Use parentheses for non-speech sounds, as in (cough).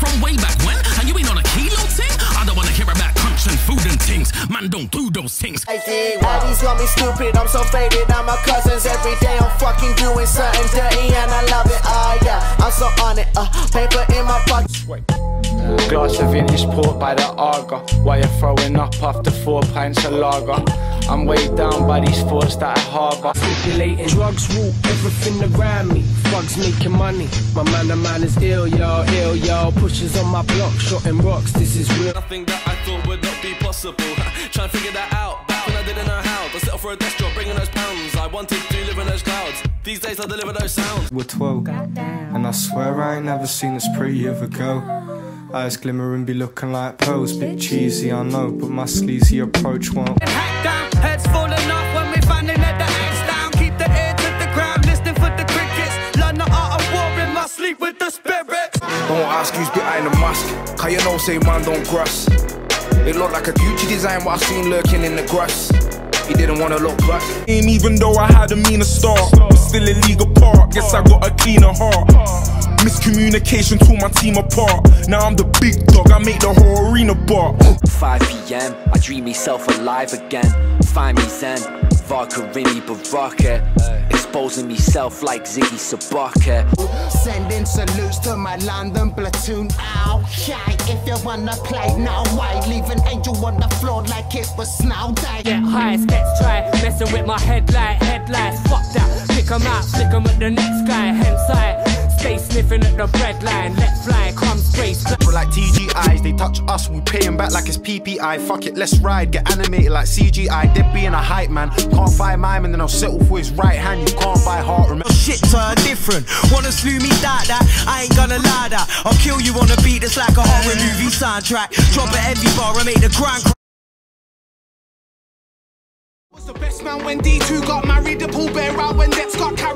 from way back when, and you ain't on a kilo ting. I don't wanna hear about crunch and food and things. Man, don't do those things. Daddy's got me stupid, I'm so faded. I'm my cousins every day. I'm fucking doing something dirty and I love it. Ah, yeah, I'm so on it. Uh, paper in my pocket. Glass of vintage port by the Aga. Why you throwing up after four pints of lager? I'm weighed down by these thoughts that I harbour. Stipulating drugs rule everything around me. Thugs making money. My man, the man is ill, yo, ill, y'all. Pushes on my block, shotting rocks. This is real. Nothing that I thought would not be possible. (laughs) Try to figure that out. Back when I didn't know how to settle for a desk job, bringing those pounds. I wanted to live in those clouds. These days I deliver those sounds. We're 12, and I swear I ain't never seen this pretty of a girl. Eyes glimmer and be looking like pearls. Bit cheesy, I know, but my sleazy approach won't. Hat down, heads falling off when we finally let the axe down. Keep the ear to the ground, listening for the crickets. Learn the art of war in my sleep with the spirits. Don't ask who's behind the mask. Cause you know, say man don't grass. It looked like a Gucci design, what I seen lurking in the grass. He didn't wanna look back. And even though I had a meaner start, I'm still a league apart. Guess I got a cleaner heart. Miscommunication tore my team apart. Now I'm the big dog, I make the whole arena bark. 5 pm, I dream myself alive again. Find me zen, vodka Rini Baraka. Eh? Exposing myself like Ziggy Sabaka. Sending salutes to my London platoon. Okay, if you wanna play, no way. Leave an angel on the floor like it was snow day. Get high, sketch try, messing with my headlight, headlights. Fuck that, pick 'em out, flick 'em at the next guy. Hence I stay sniffing at the bread line. Let fly, come straight. We're like TGIs, they touch us, we pay them back like it's PPI. Fuck it, let's ride, get animated like CGI. Dead being a hype man, can't find mime and then I'll settle for his right hand. You can't buy heart, remember? Oh, shit turn different. Wanna slew me that that? I ain't gonna lie that. I'll kill you on a beat that's like a horror movie soundtrack. Drop it every bar and make the ground. crack. Was the best man when D2 got married, the pool bear out when debts got carried,